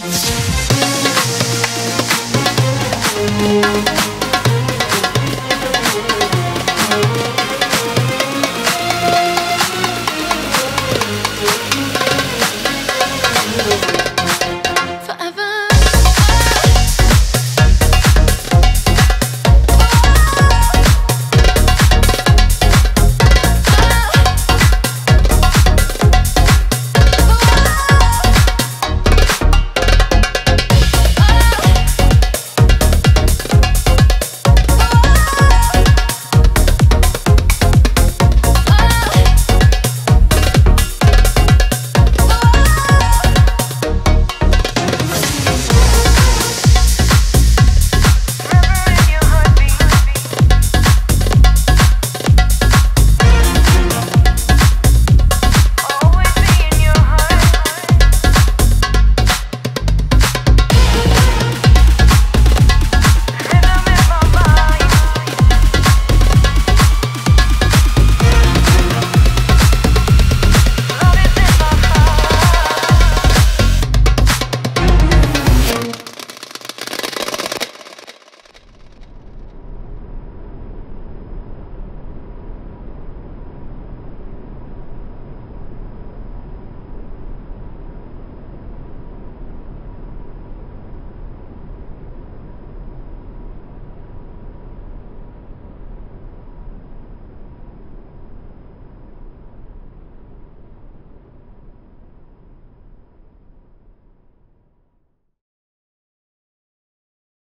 Thanks.